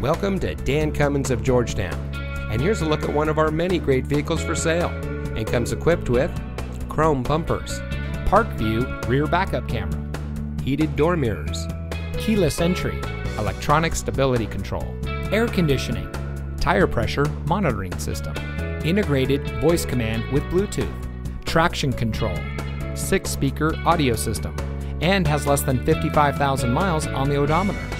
Welcome to Dan Cummins of Georgetown. And here's a look at one of our many great vehicles for sale. And comes equipped with chrome bumpers, Park View rear backup camera, heated door mirrors, keyless entry, electronic stability control, air conditioning, tire pressure monitoring system, integrated voice command with Bluetooth, traction control, six speaker audio system, and has less than 55,000 miles on the odometer.